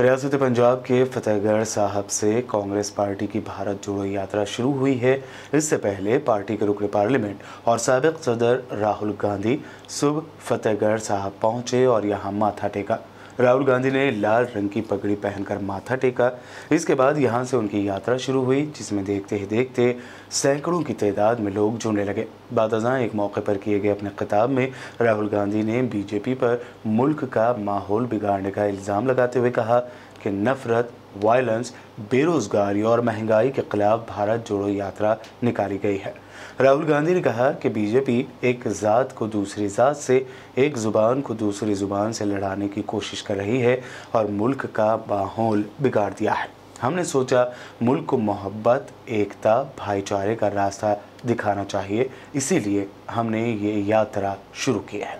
रियासत पंजाब के फतेहगढ़ साहब से कांग्रेस पार्टी की भारत जोड़ो यात्रा शुरू हुई है। इससे पहले पार्टी के रुकन पार्लियामेंट और सबक सदर राहुल गांधी सुबह फतेहगढ़ साहब पहुँचे और यहाँ माथा टेका। राहुल गांधी ने लाल रंग की पगड़ी पहनकर माथा टेका। इसके बाद यहाँ से उनकी यात्रा शुरू हुई, जिसमें देखते ही देखते सैकड़ों की तादाद में लोग जुड़ने लगे। बाद एक मौके पर किए गए अपने खिताब में, राहुल गांधी ने बीजेपी पर मुल्क का माहौल बिगाड़ने का इल्ज़ाम लगाते हुए कहा कि नफरत वायलेंस, बेरोज़गारी और महँगाई के खिलाफ भारत जोड़ो यात्रा निकाली गई है। राहुल गांधी ने कहा कि बीजेपी एक ज़ात को दूसरी ज़ात से, एक ज़ुबान को दूसरी ज़ुबान से लड़ाने की कोशिश कर रही है और मुल्क का माहौल बिगाड़ दिया है। हमने सोचा, मुल्क को मोहब्बत, एकता, भाईचारे का रास्ता दिखाना चाहिए, इसीलिए हमने ये यात्रा शुरू की है।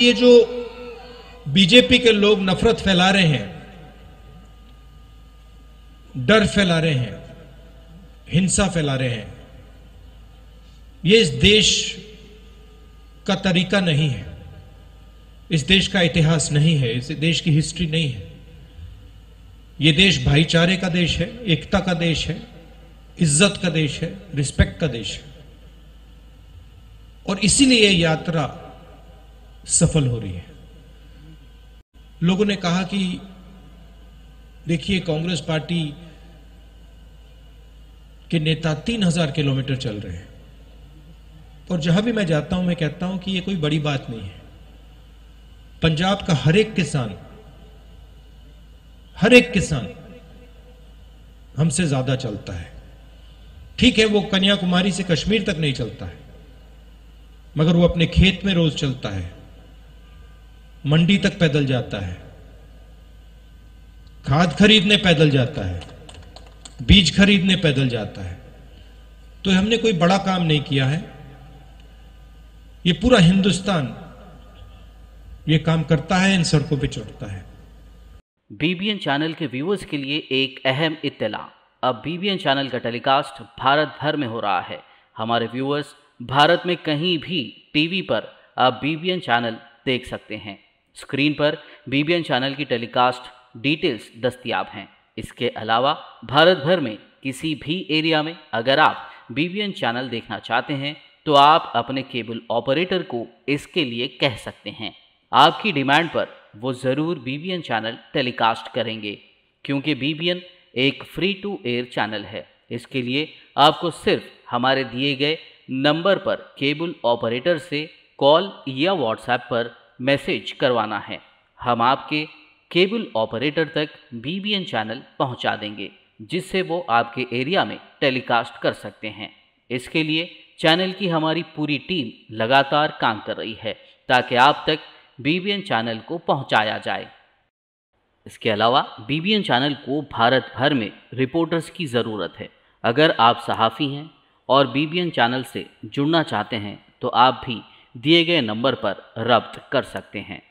ये जो बीजेपी के लोग नफरत फैला रहे हैं डर फैला रहे हैं, हिंसा फैला रहे हैं। ये इस देश का तरीका नहीं है। इस देश का इतिहास नहीं है, इस देश की हिस्ट्री नहीं है। ये देश भाईचारे का देश है, एकता का देश है, इज़्ज़त का देश है, रिस्पेक्ट का देश है। और इसीलिए यह यात्रा सफल हो रही है। लोगों ने कहा कि देखिए, कांग्रेस पार्टी के नेता तीन हज़ार किलोमीटर चल रहे हैं। और जहाँ भी मैं जाता हूँ, मैं कहता हूँ कि यह कोई बड़ी बात नहीं है। पंजाब का हर एक किसान, हर एक किसान हमसे ज़्यादा चलता है। ठीक है, वो कन्याकुमारी से कश्मीर तक नहीं चलता है, मगर वो अपने खेत में रोज चलता है, मंडी तक पैदल जाता है। खाद खरीदने पैदल जाता है, बीज खरीदने पैदल जाता है। तो हमने कोई बड़ा काम नहीं किया है। ये पूरा हिंदुस्तान ये काम करता है, इन सड़कों पे चढ़ता है। बीबीएन चैनल के व्यूअर्स के लिए एक अहम इत्तला। अब बीबीएन चैनल का टेलीकास्ट भारत भर में हो रहा है। हमारे व्यूअर्स, भारत में कहीं भी टीवी पर अब बीबीएन चैनल देख सकते हैं। स्क्रीन पर बीबीएन चैनल की टेलीकास्ट डिटेल्स दस्तियाब हैं। इसके अलावा भारत भर में किसी भी एरिया में अगर आप बीबीएन चैनल देखना चाहते हैं तो आप अपने केबल ऑपरेटर को इसके लिए कह सकते हैं। आपकी डिमांड पर वो ज़रूर बीबीएन चैनल टेलीकास्ट करेंगे, क्योंकि बीबीएन एक फ्री टू एयर चैनल है। इसके लिए आपको सिर्फ़ हमारे दिए गए नंबर पर केबल ऑपरेटर से कॉल या व्हाट्सएप पर मैसेज करवाना है। हम आपके केबल ऑपरेटर तक बीबीएन चैनल पहुँचा देंगे, जिससे वो आपके एरिया में टेलीकास्ट कर सकते हैं। इसके लिए चैनल की हमारी पूरी टीम लगातार काम कर रही है, ताकि आप तक बीबीएन चैनल को पहुँचाया जाए। इसके अलावा बीबीएन चैनल को भारत भर में रिपोर्टर्स की ज़रूरत है। अगर आप सहाफ़ी हैं और बीबीएन चैनल से जुड़ना चाहते हैं तो आप भी दिए गए नंबर पर रब्त कर सकते हैं।